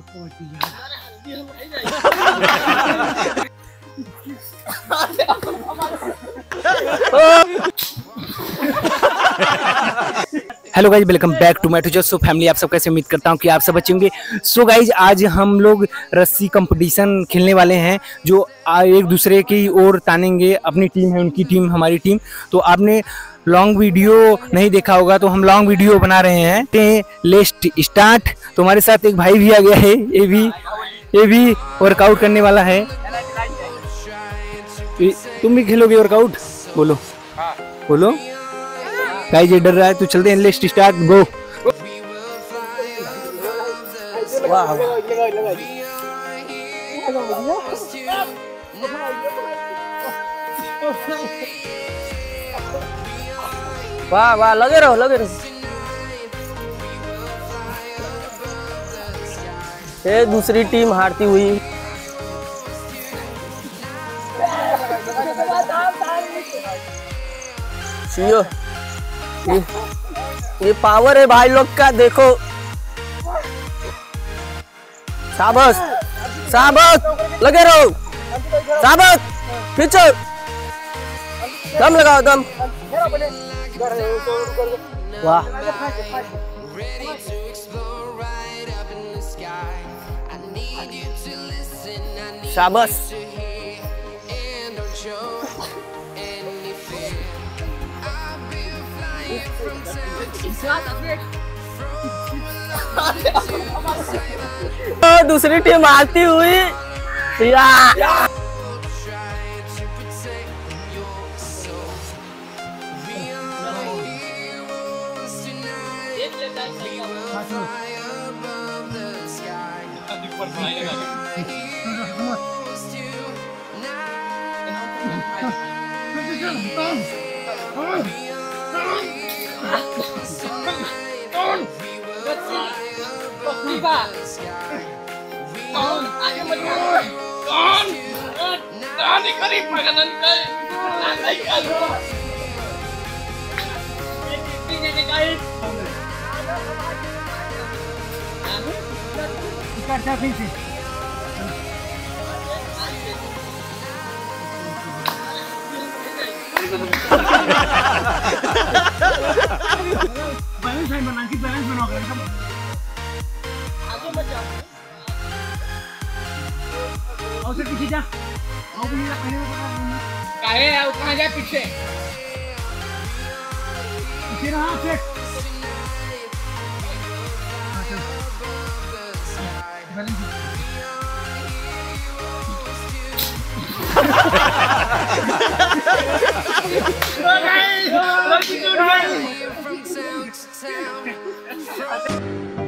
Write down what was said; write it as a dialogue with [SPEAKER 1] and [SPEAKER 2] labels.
[SPEAKER 1] पहुँच दिया
[SPEAKER 2] hello guys welcome back to my to so family आप सब कैसे उम्मीद करता हूँ कि आप सब अच्छे होंगे। सो गाइज़ आज हम लोग रस्सी कंपटीशन खेलने वाले हैं जो एक दूसरे की ओर तानेंगे। अपनी टीम है उनकी टीम हमारी टीम तो आपने लॉन्ग वीडियो नहीं देखा होगा तो हम लॉन्ग वीडियो बना रहे हैं। ते लेस्ट स्टार्ट तो हमारे साथ एक भाई भी आ गया है ये भी ये भी वर्कआउट करने वाला है। तुम भी खेलोगे वर्कआउट बोलो। बोलो। गाइस ये डर रहा है तो चलते हैं लेस्ट स्टार्ट गो
[SPEAKER 3] वाह वाह। लगे रहो लगे रहो। ये दूसरी टीम हारती हुई। जियो ये, ये पावर है भाई लोग का देखो। शाबाश शाबाश लगे रहो। शाबाश खींचो दम लगाओ दम। वाह। शाबाश। तो दूसरी टीम आती हुई। या।
[SPEAKER 1] On.
[SPEAKER 4] Bersih. Kopi pak. On. Ayo menurun. Makanan Ini ini kaya.
[SPEAKER 1] Ikan daging. Balance line बना कि बैलेंस बनाओ कर सब
[SPEAKER 4] आगे मत जाओ।
[SPEAKER 1] और से पीछे जा। और पीछे जा पहले
[SPEAKER 4] काहे है? उतना जा पीछे।
[SPEAKER 1] पीछे रहा से balance from town to town.